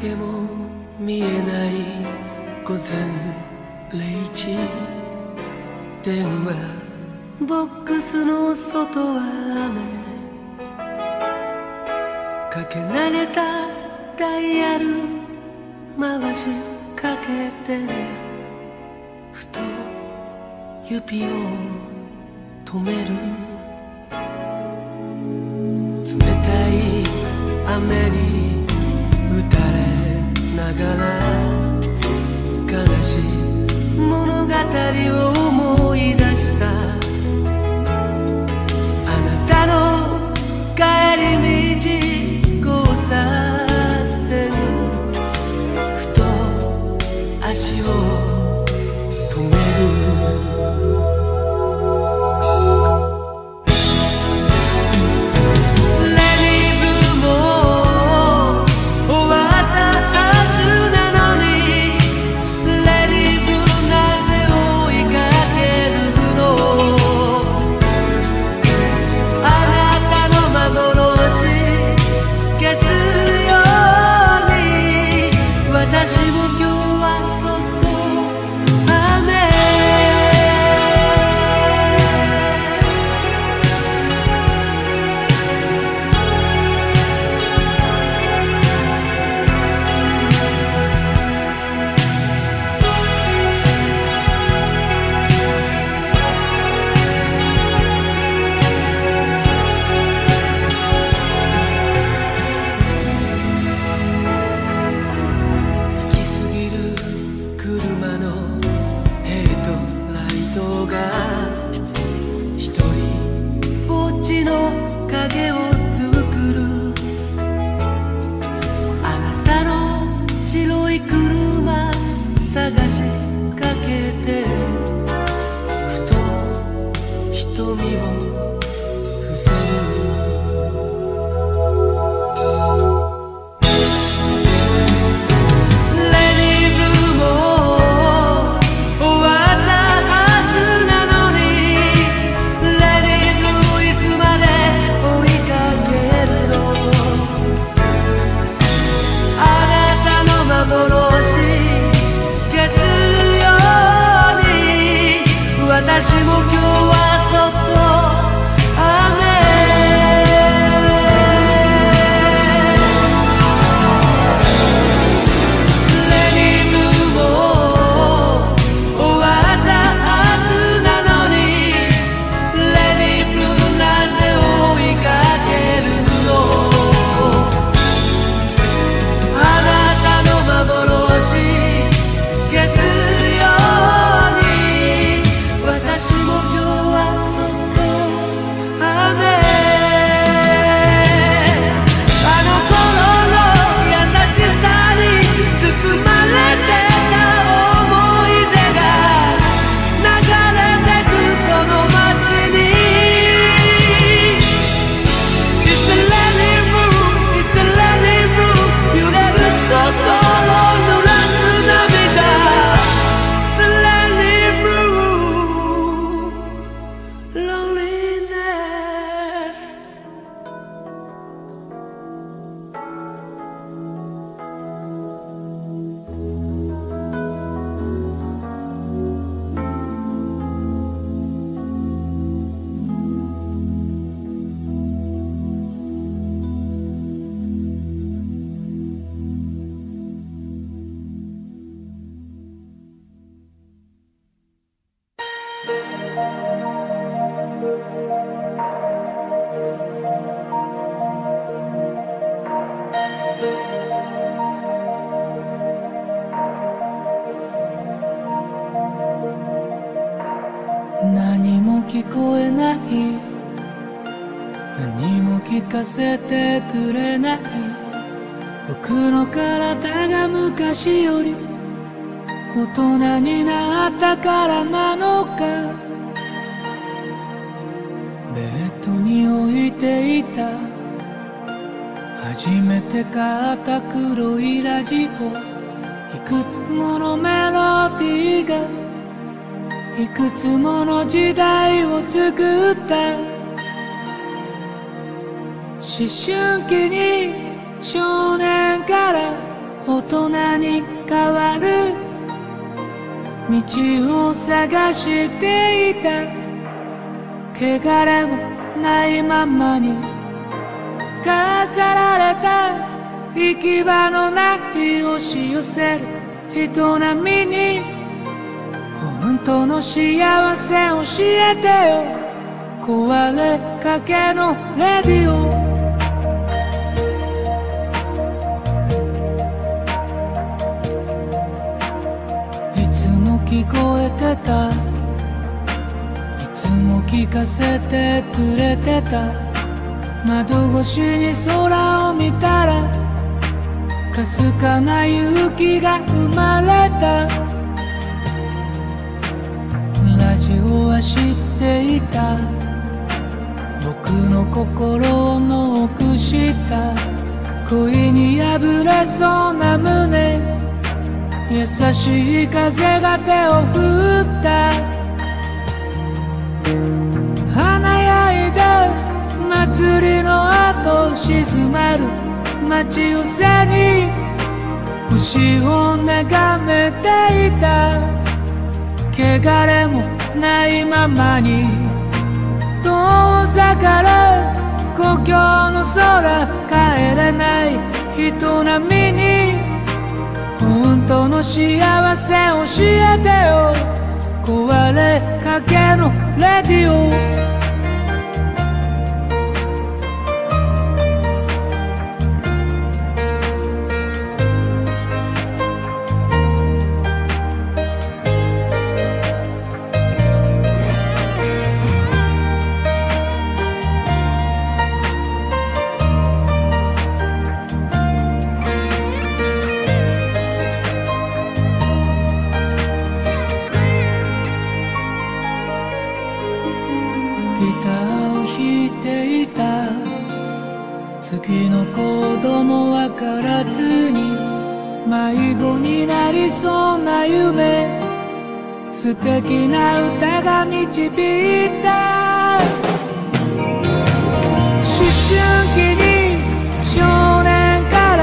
影も見えない午前0時。電話ボックスの外は雨。かけ慣れたダイヤル回しかけて。ふと指を止める。冷たい雨に悲しい物語をせてくれない。僕の体が昔より大人になったからなのか。ベッドに置いていた。初めて買った黒いラジオ。いくつものメロディーが。いくつもの時代を作った。思春期に少年から大人に変わる。道を探していた。汚れもないままに飾られた。行き場のない押し寄せる。人並みに。本当の幸せ教えてよ。壊れかけのレディオ。聞こえてた。いつも聞かせてくれてた。窓越しに空を見たらかすかな勇気が生まれた。ラジオは知っていた。僕の心の奥下恋に破れそうな胸。優しい風が手を振った。華やいだ祭りの後静まる。街を背に星を眺めていた。汚れもないままに。遠ざかる。故郷の空帰れない。人並みに。本当の幸せ教えてよ。壊れかけのレディオ。りそうな夢素敵な歌が導いた。思春期に少年から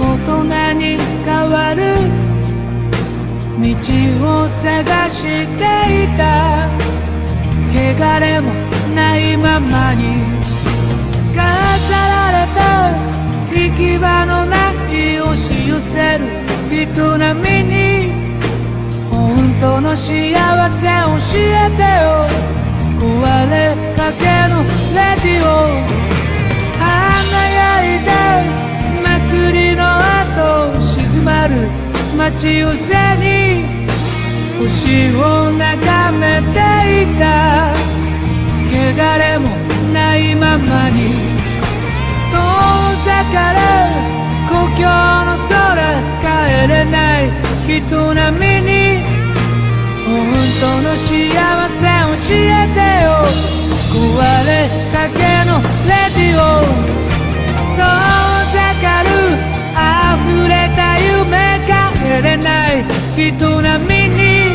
大人に変わる。道を探していた。汚れもないままに。飾られた行き場のない押し寄せる人並みせ教えてよ。壊れかけのレディオ。華やいだ祭りの後静まる街を背に。星を眺めていた。汚れもないままに。遠ざかる故郷の空帰れない人並みに。本当の幸せ教えてよ。壊れかけのレディオ。遠ざかる溢れた夢帰れない人並みに。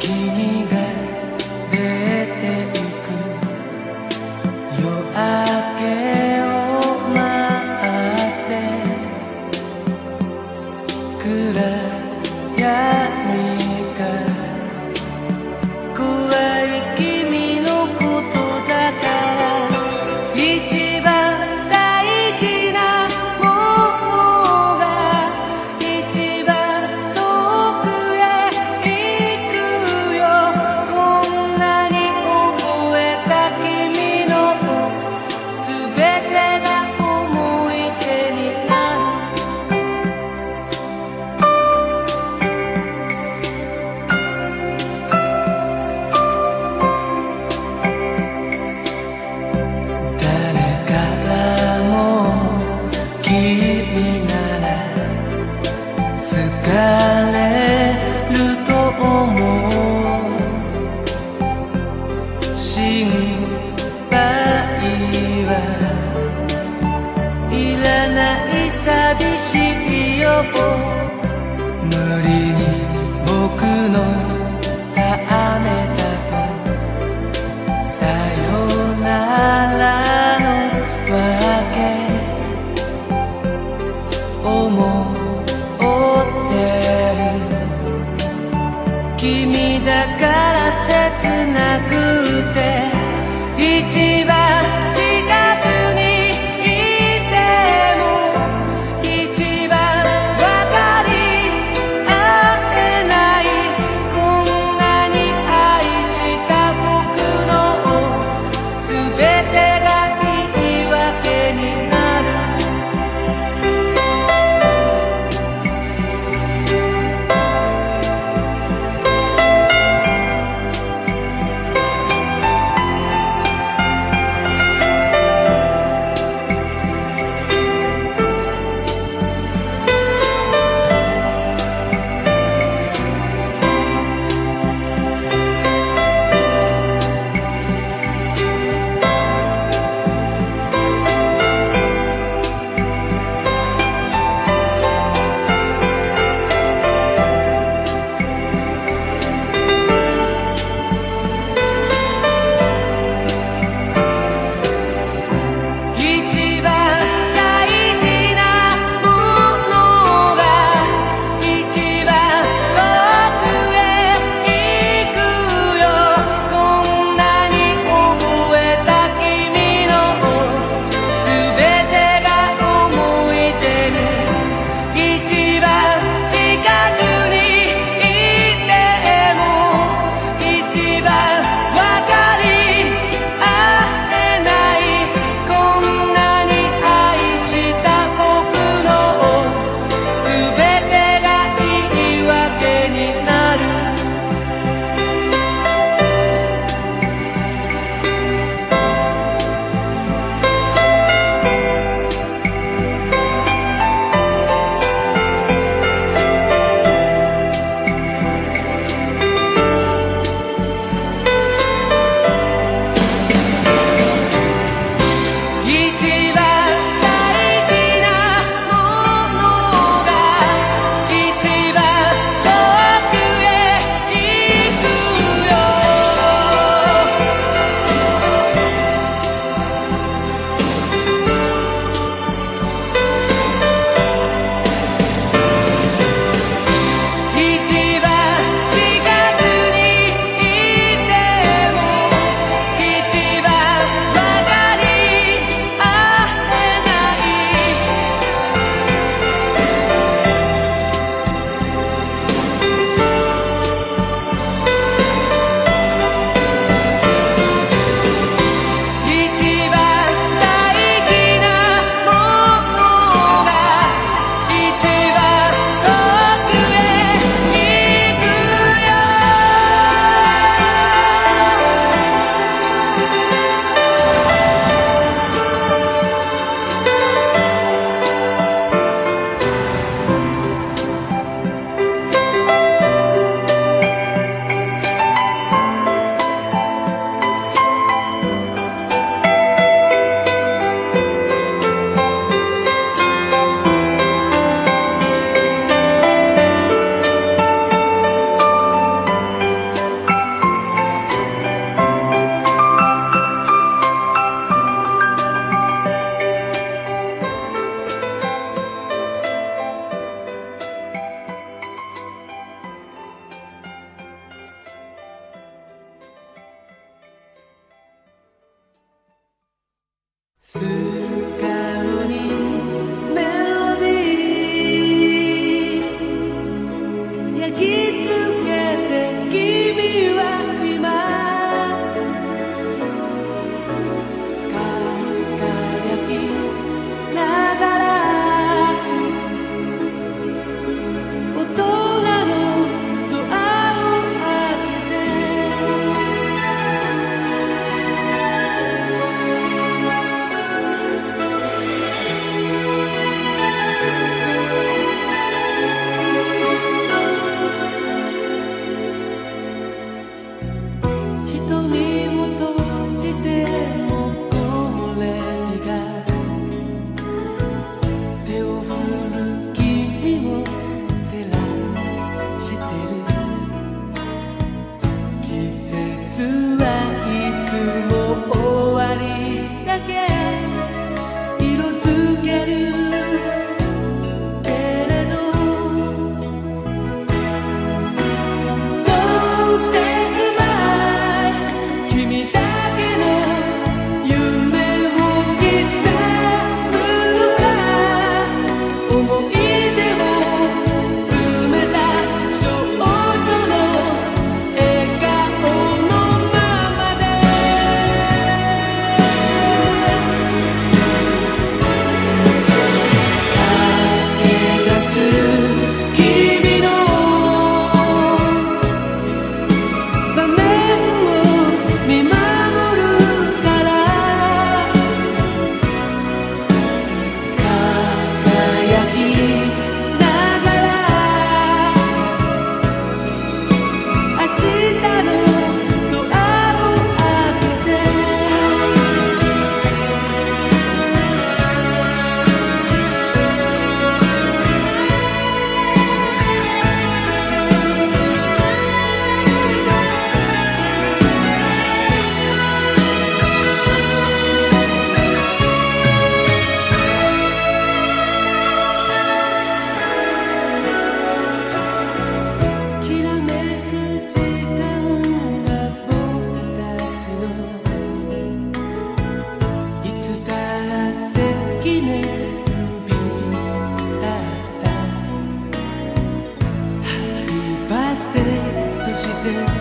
君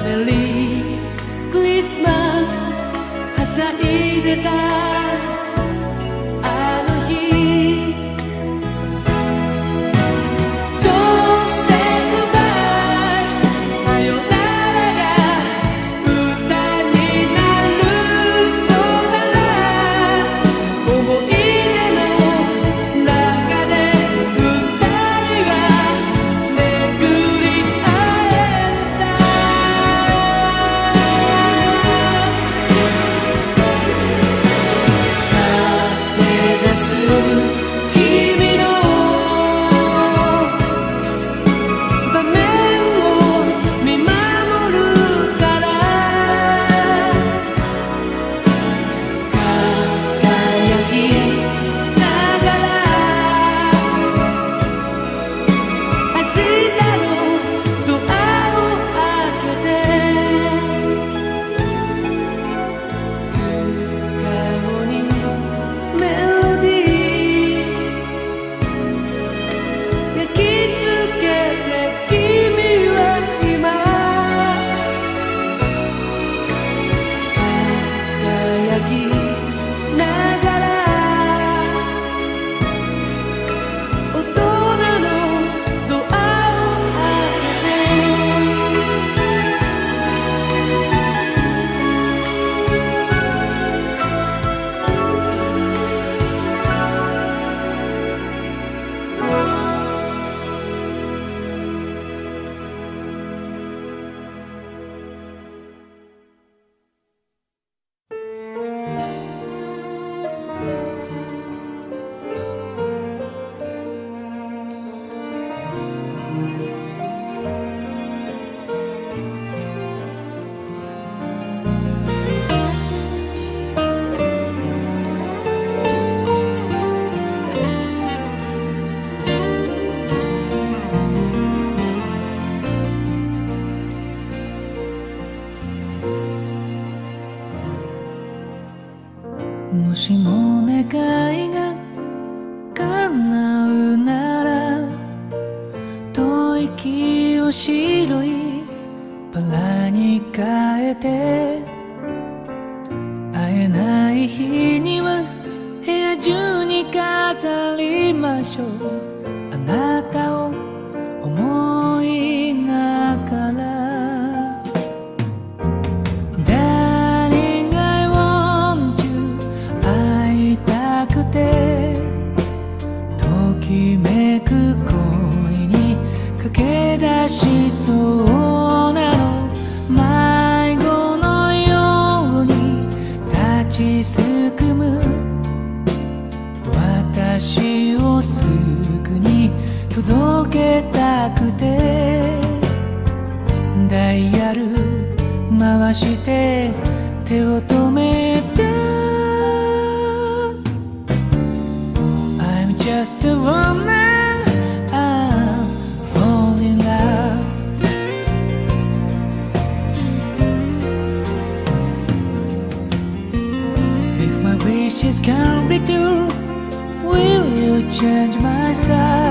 believe the はしゃいでたえてわして手を止めて。I'm just a woman. I'm in love. If my wishes can't be true Will you change my side?